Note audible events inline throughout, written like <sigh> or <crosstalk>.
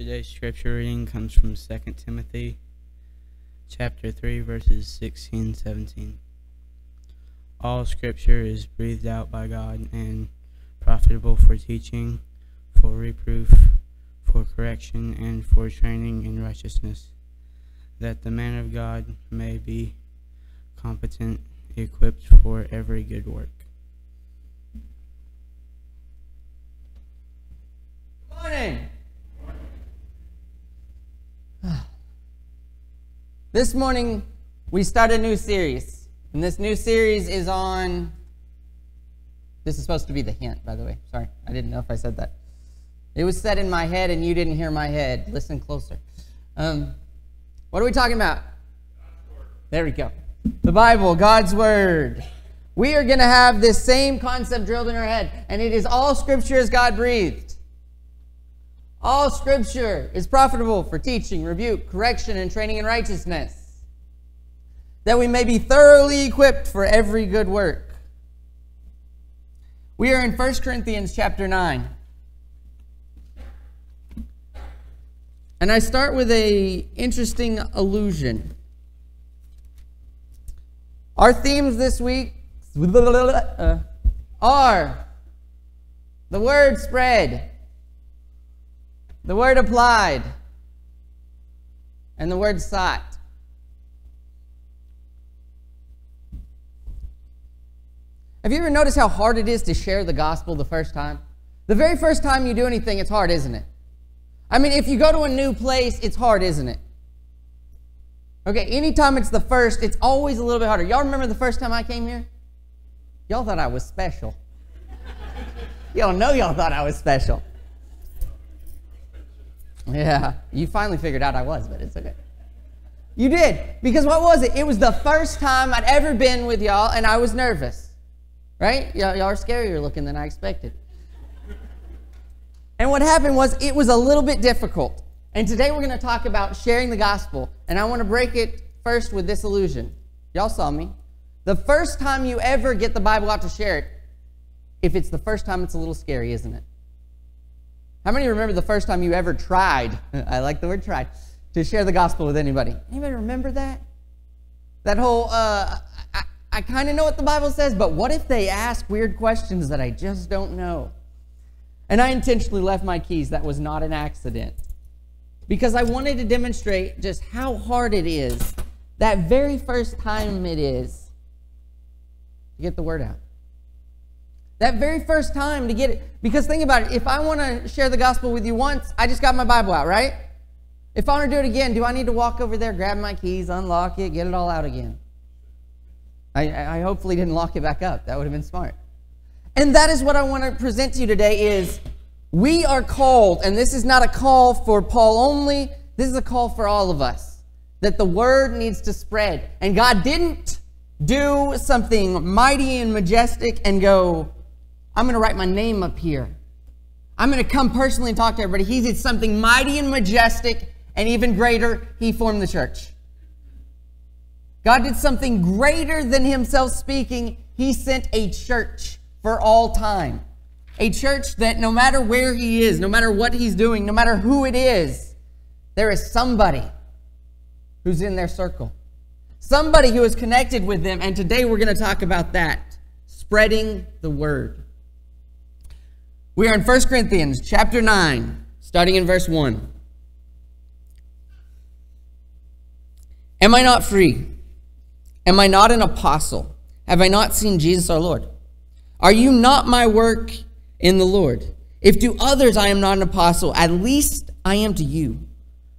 Today's scripture reading comes from 2 Timothy chapter 3 verses 16 and 17. All scripture is breathed out by God and profitable for teaching, for reproof, for correction, and for training in righteousness, that the man of God may be competent, equipped for every good work. morning. This morning, we start a new series. And this new series is on. This is supposed to be the hint, by the way. Sorry, I didn't know if I said that. It was said in my head, and you didn't hear my head. Listen closer. Um, what are we talking about? There we go. The Bible, God's Word. We are going to have this same concept drilled in our head, and it is all Scripture as God breathed. All scripture is profitable for teaching, rebuke, correction, and training in righteousness, that we may be thoroughly equipped for every good work. We are in 1 Corinthians chapter 9. And I start with a interesting allusion. Our themes this week <laughs> are the word spread, the word applied, and the word sought. Have you ever noticed how hard it is to share the gospel the first time? The very first time you do anything, it's hard, isn't it? I mean, if you go to a new place, it's hard, isn't it? Okay, anytime it's the first, it's always a little bit harder. Y'all remember the first time I came here? Y'all thought I was special. y'all know y'all thought I was special. Yeah, you finally figured out I was, but it's okay. You did. Because what was it? It was the first time I'd ever been with y'all, and I was nervous. Right? Y'all, are scarier looking than I expected. And what happened was it was a little bit difficult. And today we're going to talk about sharing the gospel. And I want to break it first with this illusion. Y'all saw me. The first time you ever get the Bible out to share it, if it's the first time, it's a little scary, isn't it? How many remember the first time you ever tried? <laughs> I like the word tried to share the gospel with anybody. Anybody remember that? That whole, uh, I, I kind of know what the Bible says, but what if they ask weird questions that I just don't know? And I intentionally left my keys. That was not an accident. Because I wanted to demonstrate just how hard it is, that very first time it is, to get the word out. That very first time to get it. Because think about it. If I want to share the gospel with you once, I just got my Bible out, right? If I want to do it again, do I need to walk over there, grab my keys, unlock it, get it all out again? I, I hopefully didn't lock it back up. That would have been smart. And that is what I want to present to you today is we are called, and this is not a call for Paul only, this is a call for all of us, that the word needs to spread. And God didn't do something mighty and majestic and go, I'm going to write my name up here. I'm going to come personally and talk to everybody. He did something mighty and majestic, and even greater, he formed the church. God did something greater than himself speaking. He sent a church for all time. A church that no matter where he is, no matter what he's doing, no matter who it is, there is somebody who's in their circle. Somebody who is connected with them. And today we're going to talk about that spreading the word. We are in 1 Corinthians chapter 9, starting in verse 1. Am I not free? Am I not an apostle? Have I not seen Jesus our Lord? Are you not my work in the Lord? If to others I am not an apostle, at least I am to you.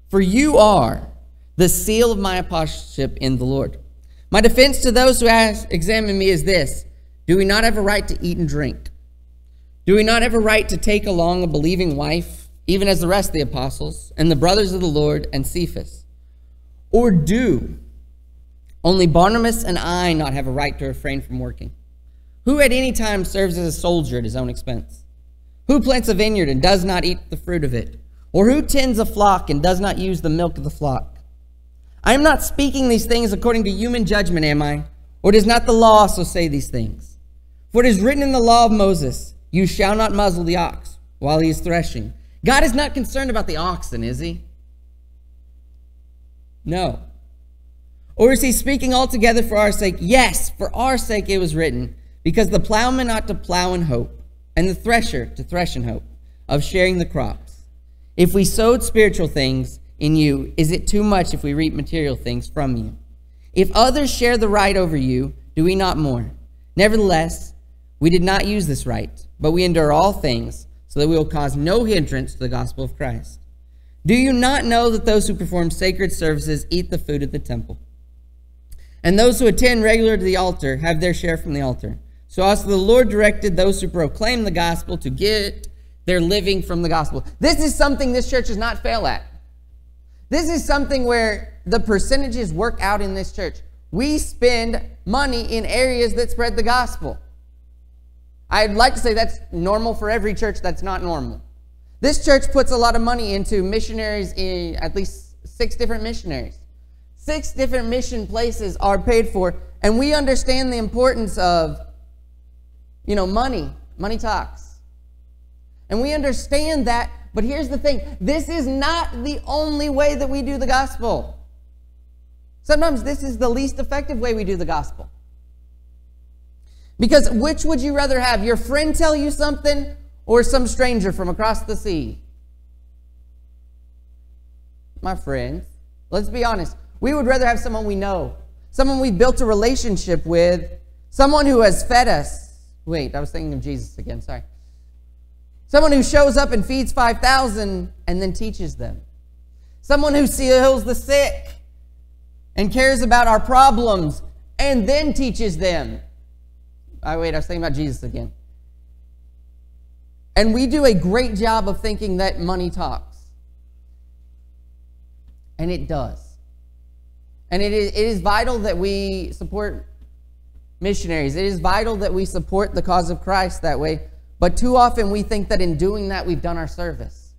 For you are the seal of my apostleship in the Lord. My defense to those who ask, examine me is this Do we not have a right to eat and drink? Do we not have a right to take along a believing wife, even as the rest of the apostles, and the brothers of the Lord, and Cephas? Or do only Barnabas and I not have a right to refrain from working? Who at any time serves as a soldier at his own expense? Who plants a vineyard and does not eat the fruit of it? Or who tends a flock and does not use the milk of the flock? I am not speaking these things according to human judgment, am I? Or does not the law so say these things? For it is written in the law of Moses, you shall not muzzle the ox while he is threshing. God is not concerned about the oxen, is he? No. Or is he speaking altogether for our sake? Yes, for our sake it was written, because the plowman ought to plow in hope, and the thresher to thresh in hope, of sharing the crops. If we sowed spiritual things in you, is it too much if we reap material things from you? If others share the right over you, do we not more? Nevertheless, we did not use this right, but we endure all things, so that we will cause no hindrance to the gospel of Christ. Do you not know that those who perform sacred services eat the food of the temple? And those who attend regularly to the altar have their share from the altar. So also the Lord directed those who proclaim the gospel to get their living from the gospel. This is something this church does not fail at. This is something where the percentages work out in this church. We spend money in areas that spread the gospel. I'd like to say that's normal for every church that's not normal. This church puts a lot of money into missionaries in at least six different missionaries. Six different mission places are paid for, and we understand the importance of, you know, money. Money talks. And we understand that, but here's the thing this is not the only way that we do the gospel. Sometimes this is the least effective way we do the gospel. Because which would you rather have? Your friend tell you something or some stranger from across the sea? My friends, let's be honest. We would rather have someone we know, someone we've built a relationship with, someone who has fed us. Wait, I was thinking of Jesus again, sorry. Someone who shows up and feeds 5,000 and then teaches them. Someone who heals the sick and cares about our problems and then teaches them. I wait, I was thinking about Jesus again. And we do a great job of thinking that money talks. And it does. And it is, it is vital that we support missionaries. It is vital that we support the cause of Christ that way. But too often we think that in doing that we've done our service.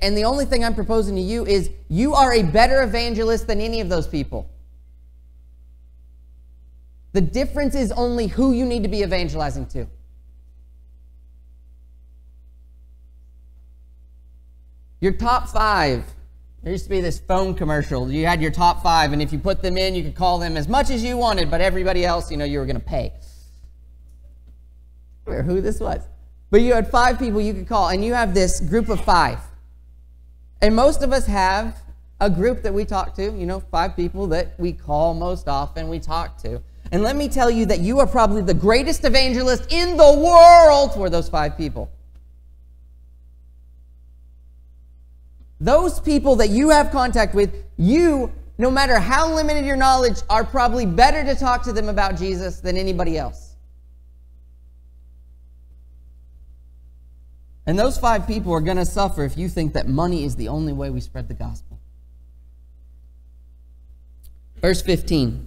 And the only thing I'm proposing to you is you are a better evangelist than any of those people. The difference is only who you need to be evangelizing to. Your top five there used to be this phone commercial. You had your top five, and if you put them in, you could call them as much as you wanted, but everybody else, you know, you were going to pay. Or who this was. But you had five people you could call, and you have this group of five. And most of us have a group that we talk to, you know, five people that we call most often, we talk to. And let me tell you that you are probably the greatest evangelist in the world for those five people. Those people that you have contact with, you, no matter how limited your knowledge, are probably better to talk to them about Jesus than anybody else. And those five people are going to suffer if you think that money is the only way we spread the gospel. Verse 15.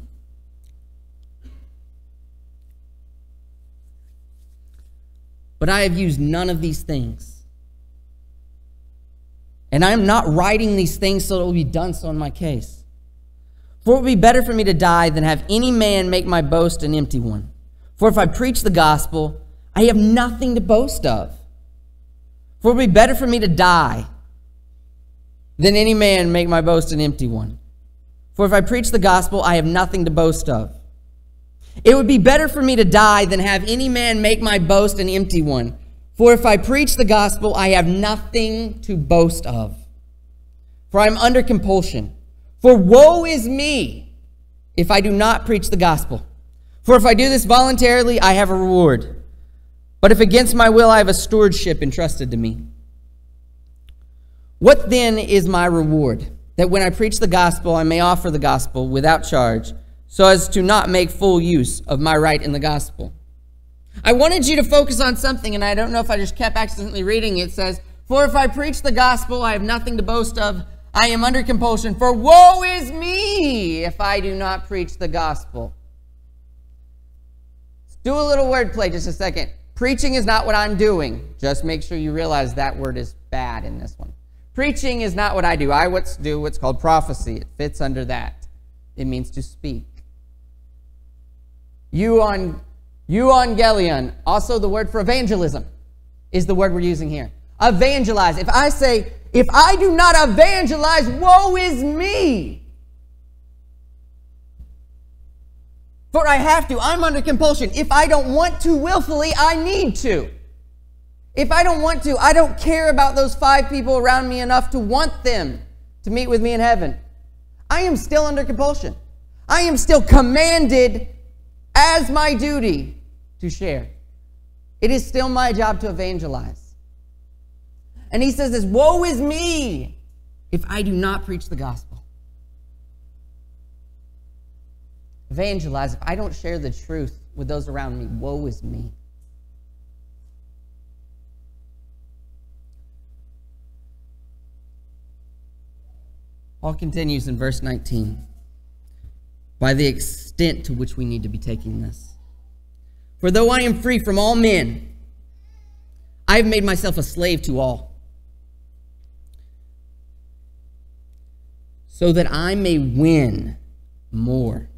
But I have used none of these things and I am not writing these things so it will be done so in my case. For it would be better for me to die than have any man make my boast an empty one. For if I preach the gospel, I have nothing to boast of. For it would be better for me to die than any man make my boast an empty one. For if I preach the gospel, I have nothing to boast of. It would be better for me to die than have any man make my boast an empty one. For if I preach the gospel, I have nothing to boast of. For I am under compulsion. For woe is me if I do not preach the gospel. For if I do this voluntarily, I have a reward. But if against my will, I have a stewardship entrusted to me. What then is my reward? That when I preach the gospel, I may offer the gospel without charge, so as to not make full use of my right in the gospel. I wanted you to focus on something, and I don't know if I just kept accidentally reading it. It says, For if I preach the gospel, I have nothing to boast of. I am under compulsion. For woe is me if I do not preach the gospel. Let's do a little wordplay just a second. Preaching is not what I'm doing. Just make sure you realize that word is bad in this one. Preaching is not what I do. I do what's called prophecy. It fits under that. It means to speak. You on Euangelion, also the word for evangelism. is the word we're using here. Evangelize. If I say, if I do not evangelize, woe is me. For I have to. I'm under compulsion. If I don't want to willfully, I need to. If I don't want to, I don't care about those five people around me enough to want them to meet with me in heaven. I am still under compulsion. I am still commanded as my duty to share. It is still my job to evangelize. And he says this Woe is me if I do not preach the gospel. Evangelize, if I don't share the truth with those around me, woe is me. Paul continues in verse 19 by the extent to which we need to be taking this. For though I am free from all men, I have made myself a slave to all, so that I may win more.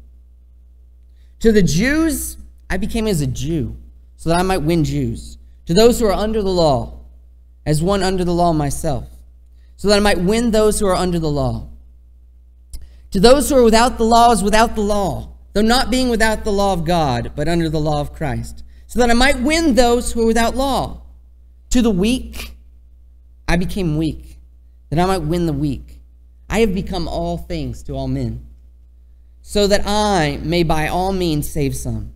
To the Jews, I became as a Jew, so that I might win Jews. To those who are under the law, as one under the law myself, so that I might win those who are under the law. To those who are without the law is without the law, though not being without the law of God, but under the law of Christ, so that I might win those who are without law. To the weak, I became weak, that I might win the weak. I have become all things to all men, so that I may by all means save some.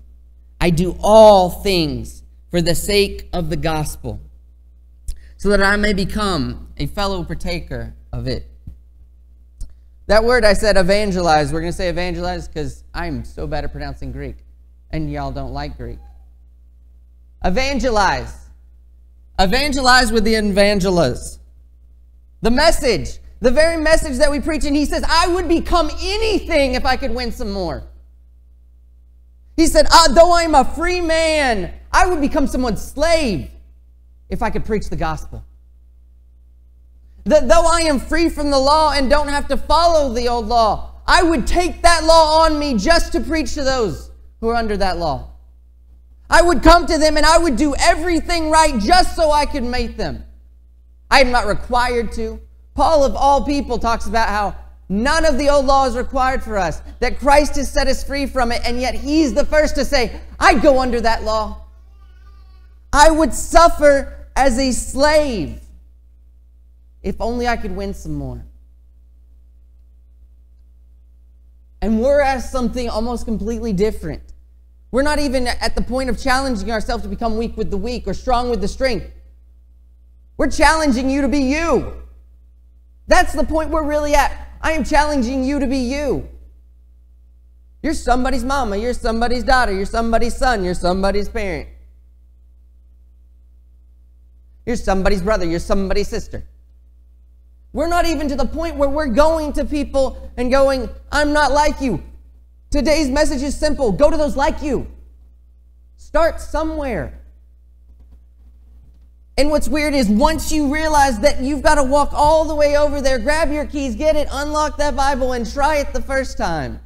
I do all things for the sake of the gospel, so that I may become a fellow partaker of it. That word I said evangelize, we're going to say evangelize because I'm so bad at pronouncing Greek, and y'all don't like Greek. Evangelize. Evangelize with the evangelas. The message, the very message that we preach, and he says, I would become anything if I could win some more. He said, ah, though I'm a free man, I would become someone's slave if I could preach the gospel. That though I am free from the law and don't have to follow the old law, I would take that law on me just to preach to those who are under that law. I would come to them and I would do everything right just so I could make them. I am not required to. Paul, of all people, talks about how none of the old law is required for us, that Christ has set us free from it, and yet he's the first to say, "I'd go under that law. I would suffer as a slave if only I could win some more. And we're at something almost completely different. We're not even at the point of challenging ourselves to become weak with the weak or strong with the strength. We're challenging you to be you. That's the point we're really at. I am challenging you to be you. You're somebody's mama, you're somebody's daughter, you're somebody's son, you're somebody's parent. You're somebody's brother, you're somebody's sister. We're not even to the point where we're going to people and going, I'm not like you. Today's message is simple go to those like you. Start somewhere. And what's weird is once you realize that you've got to walk all the way over there, grab your keys, get it, unlock that Bible, and try it the first time.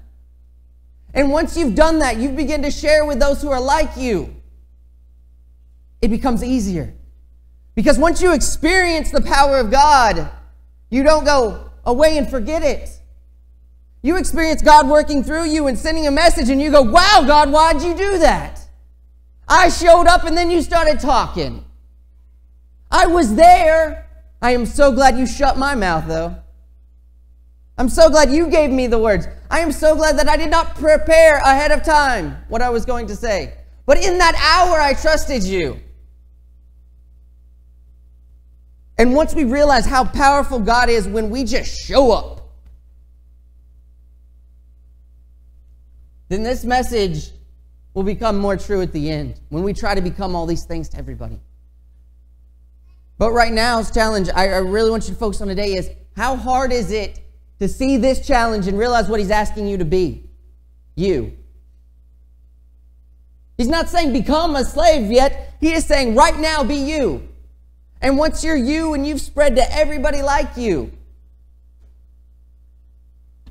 And once you've done that, you begin to share with those who are like you. It becomes easier. Because once you experience the power of God, you don't go away and forget it. You experience God working through you and sending a message, and you go, Wow, God, why'd you do that? I showed up and then you started talking. I was there. I am so glad you shut my mouth, though. I'm so glad you gave me the words. I am so glad that I did not prepare ahead of time what I was going to say. But in that hour, I trusted you. And once we realize how powerful God is when we just show up, then this message will become more true at the end when we try to become all these things to everybody. But right now, this challenge I, I really want you to focus on today is how hard is it to see this challenge and realize what He's asking you to be? You. He's not saying become a slave yet. He is saying right now be you. And once you're you and you've spread to everybody like you,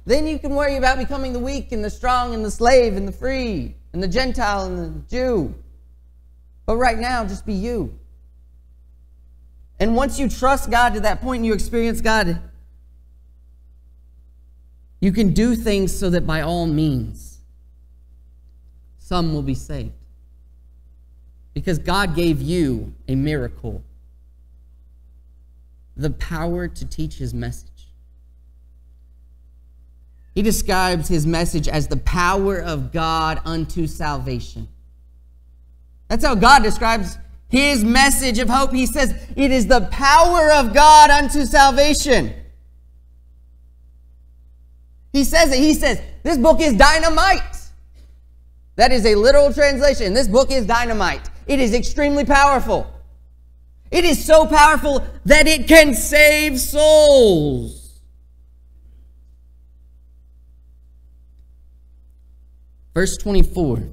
then you can worry about becoming the weak and the strong and the slave and the free and the Gentile and the Jew. But right now, just be you. And once you trust God to that point and you experience God, you can do things so that by all means, some will be saved. Because God gave you a miracle the power to teach his message. He describes his message as the power of God unto salvation. That's how God describes his message of hope. He says, It is the power of God unto salvation. He says it. He says, This book is dynamite. That is a literal translation. This book is dynamite. It is extremely powerful. It is so powerful that it can save souls. Verse 24.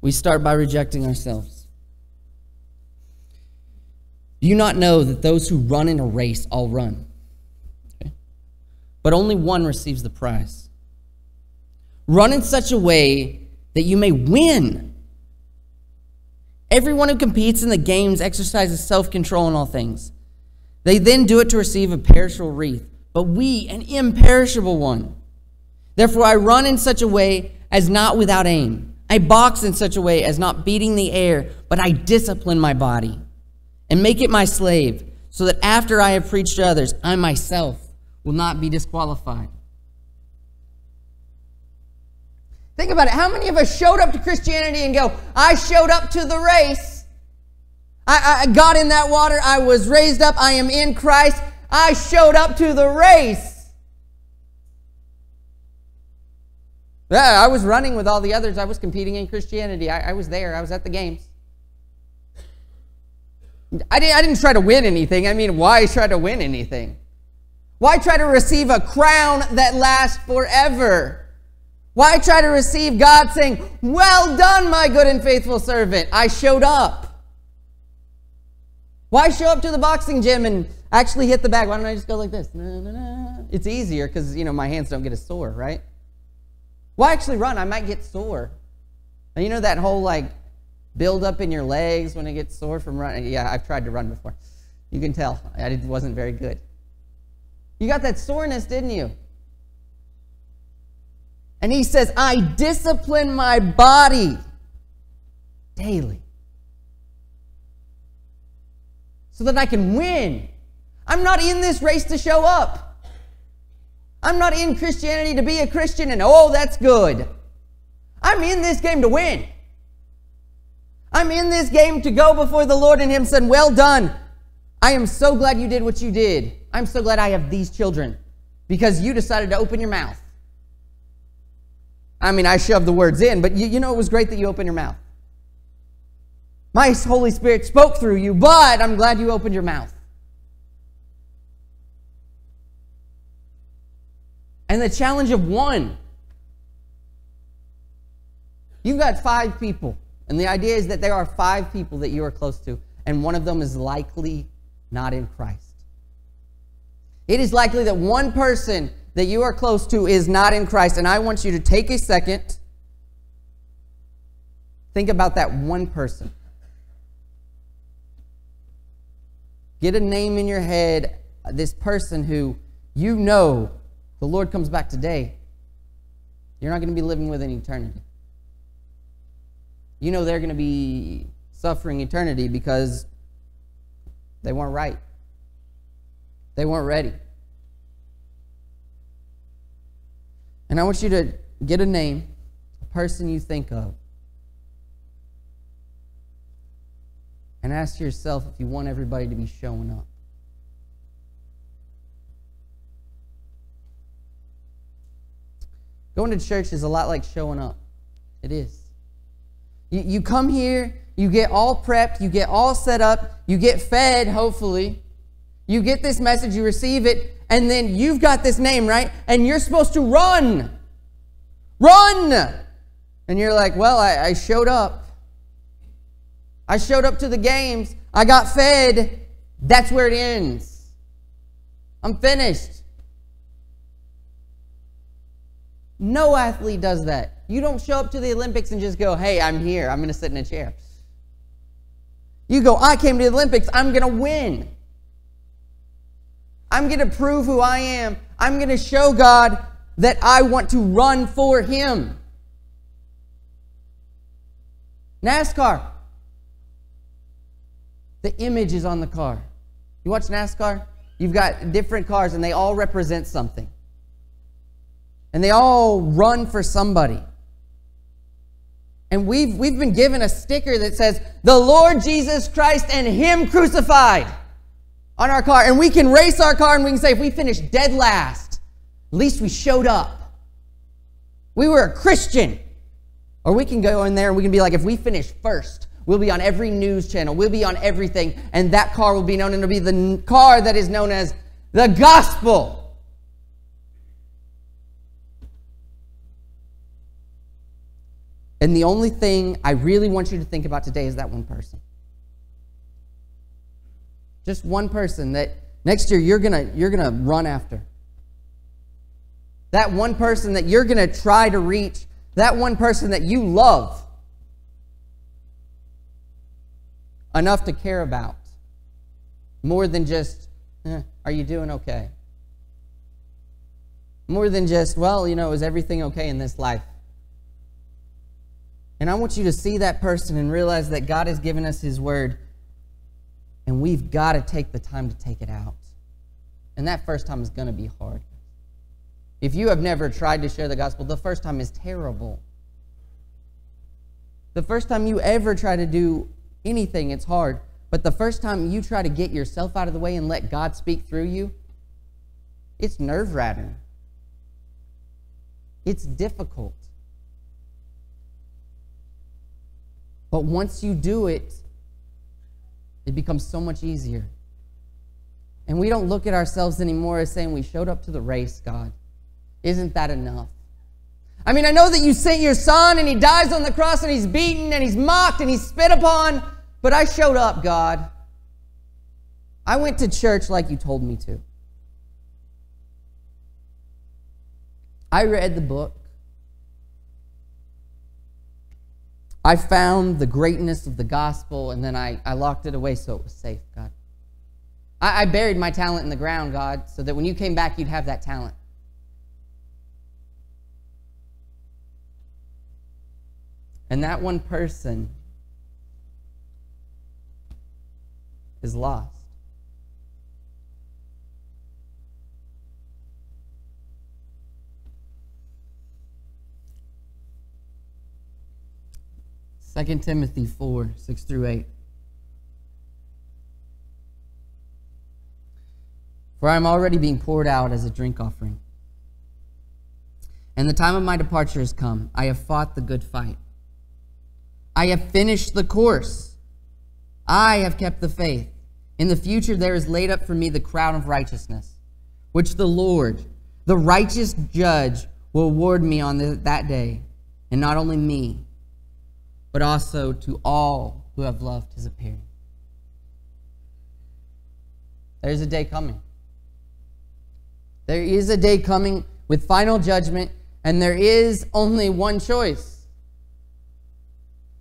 We start by rejecting ourselves. Do you not know that those who run in a race all run? Okay. But only one receives the prize. Run in such a way that you may win. Everyone who competes in the games exercises self control in all things. They then do it to receive a perishable wreath, but we an imperishable one. Therefore, I run in such a way as not without aim. I box in such a way as not beating the air, but I discipline my body and make it my slave, so that after I have preached to others, I myself will not be disqualified. Think about it. How many of us showed up to Christianity and go, I showed up to the race? I, I got in that water. I was raised up. I am in Christ. I showed up to the race. Yeah, I was running with all the others. I was competing in Christianity. I, I was there. I was at the games. I, did, I didn't try to win anything. I mean, why try to win anything? Why try to receive a crown that lasts forever? Why try to receive God saying, Well done, my good and faithful servant? I showed up. Why show up to the boxing gym and actually hit the bag? Why don't I just go like this? It's easier because, you know, my hands don't get as sore, right? Why actually run? I might get sore. And you know that whole like build up in your legs when it gets sore from running? Yeah, I've tried to run before. You can tell. It wasn't very good. You got that soreness, didn't you? And he says, I discipline my body daily so that I can win. I'm not in this race to show up. I'm not in Christianity to be a Christian and, oh, that's good. I'm in this game to win. I'm in this game to go before the Lord and Him said, Well done. I am so glad you did what you did. I'm so glad I have these children because you decided to open your mouth. I mean, I shoved the words in, but you, you know it was great that you opened your mouth. My Holy Spirit spoke through you, but I'm glad you opened your mouth. and the challenge of one. You've got five people, and the idea is that there are five people that you are close to, and one of them is likely not in Christ. It is likely that one person that you are close to is not in Christ, and I want you to take a second. Think about that one person. Get a name in your head, this person who you know the Lord comes back today, you're not going to be living with an eternity. You know they're going to be suffering eternity because they weren't right. They weren't ready. And I want you to get a name, a person you think of, and ask yourself if you want everybody to be showing up. Going to church is a lot like showing up. It is. You, you come here, you get all prepped, you get all set up, you get fed, hopefully. You get this message, you receive it, and then you've got this name, right? And you're supposed to run. Run! And you're like, well, I, I showed up. I showed up to the games. I got fed. That's where it ends. I'm finished. No athlete does that. You don't show up to the Olympics and just go, hey, I'm here. I'm going to sit in a chair. You go, I came to the Olympics, I'm going to win. I'm going to prove who I am. I'm going to show God that I want to run for Him. NASCAR. The image is on the car. You watch NASCAR? You've got different cars and they all represent something. And they all run for somebody. And we've, we've been given a sticker that says, The Lord Jesus Christ and Him crucified on our car. And we can race our car and we can say, if we finish dead last, at least we showed up. We were a Christian. Or we can go in there and we can be like, if we finish first, we'll be on every news channel, we'll be on everything, and that car will be known, and it'll be the car that is known as the gospel. And the only thing I really want you to think about today is that one person. Just one person that next year you're to you're going to run after. That one person that you're going to try to reach, that one person that you love enough to care about. More than just, eh, are you doing okay? More than just, well, you know, is everything okay in this life? And I want you to see that person and realize that God has given us His word, and we've got to take the time to take it out. And that first time is going to be hard. If you have never tried to share the gospel, the first time is terrible. The first time you ever try to do anything, it's hard. But the first time you try to get yourself out of the way and let God speak through you, it's nerve wracking. It's difficult. But once you do it, it becomes so much easier. And we don't look at ourselves anymore as saying we showed up to the race, God. Isn't that enough? I mean, I know that you sent your son and he dies on the cross and he's beaten and he's mocked and he's spit upon, but I showed up, God. I went to church like you told me to. I read the book. I found the greatness of the gospel and then I, I locked it away so it was safe, God. I, I buried my talent in the ground, God, so that when you came back, you'd have that talent. And that one person is lost. Second Timothy 4, 6 through 8. For I am already being poured out as a drink offering. And the time of my departure has come. I have fought the good fight. I have finished the course. I have kept the faith. In the future, there is laid up for me the crown of righteousness, which the Lord, the righteous judge, will award me on the, that day, and not only me, but also to all who have loved his appearing. There's a day coming. There is a day coming with final judgment, and there is only one choice.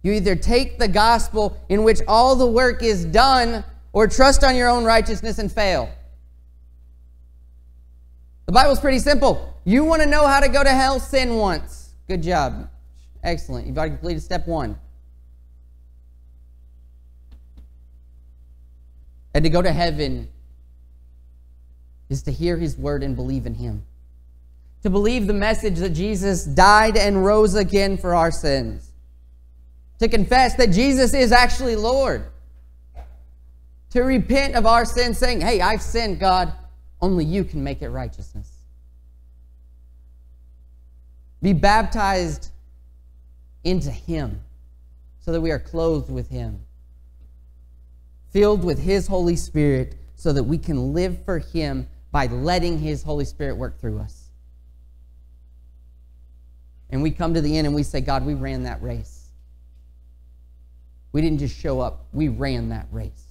You either take the gospel in which all the work is done, or trust on your own righteousness and fail. The Bible's pretty simple. You want to know how to go to hell? Sin once. Good job. Excellent. You've already completed step one. And to go to heaven is to hear his word and believe in him. To believe the message that Jesus died and rose again for our sins. To confess that Jesus is actually Lord. To repent of our sins, saying, Hey, I've sinned, God. Only you can make it righteousness. Be baptized into him so that we are clothed with him filled with His Holy Spirit so that we can live for Him by letting His Holy Spirit work through us. And we come to the end and we say, God, we ran that race. We didn't just show up, we ran that race.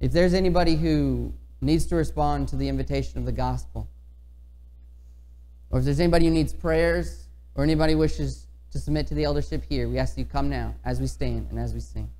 If there's anybody who needs to respond to the invitation of the gospel, or if there's anybody who needs prayers, or anybody wishes to submit to the eldership here, we ask that you come now as we stand and as we sing.